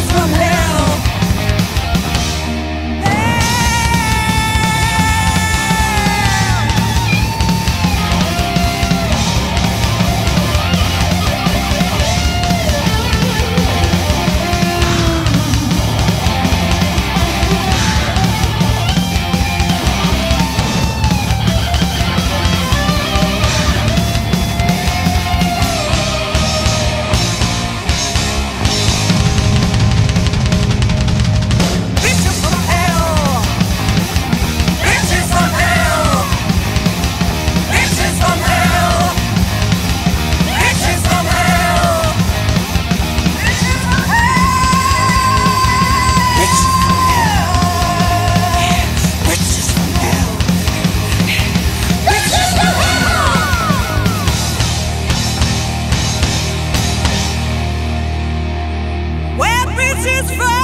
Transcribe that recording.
transformei. is fine.